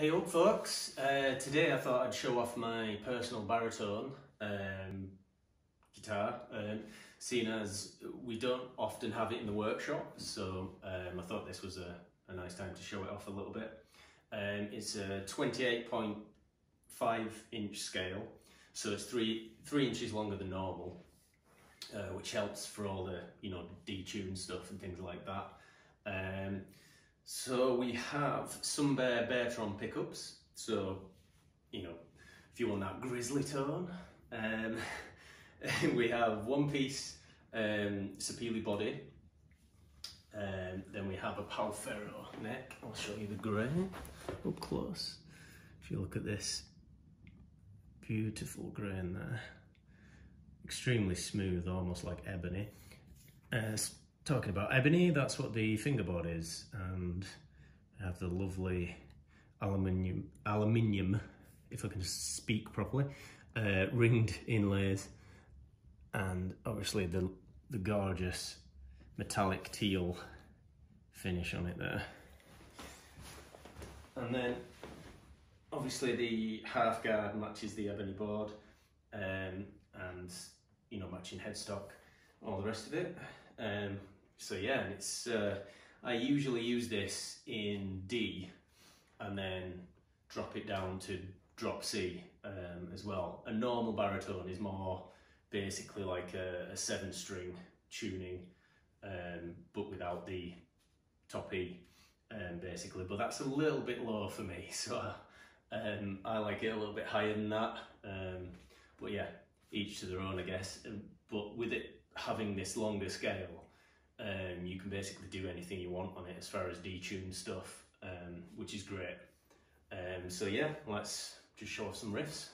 Hey up folks, uh, today I thought I'd show off my personal baritone um, guitar, um, seeing as we don't often have it in the workshop, so um, I thought this was a, a, nice time to show it off a little bit. Um, it's a 28.5 inch scale, so it's three, three inches longer than normal, uh, which helps for all the, you know, detune stuff and things like that. So we have some Bear Beartron pickups. So, you know, if you want that grizzly tone, um, we have one piece um, body. Um, then we have a Pau Ferro neck. I'll show you the grey up close. If you look at this beautiful grain there, extremely smooth, almost like ebony. Uh, talking about ebony, that's what the fingerboard is. And I have the lovely aluminium, aluminium, if I can speak properly, uh, ringed inlays. And obviously the, the gorgeous metallic teal finish on it there. And then obviously the half guard matches the ebony board um, and you know matching headstock all the rest of it um, so yeah, and it's uh, I usually use this in D and then drop it down to drop C um, as well. A normal baritone is more basically like a, a seven string tuning, um, but without the top E um, basically. But that's a little bit low for me, so um, I like it a little bit higher than that. Um, but yeah, each to their own, I guess. but with it having this longer scale, you can basically do anything you want on it as far as detune stuff, um, which is great. Um, so yeah, let's just show off some riffs.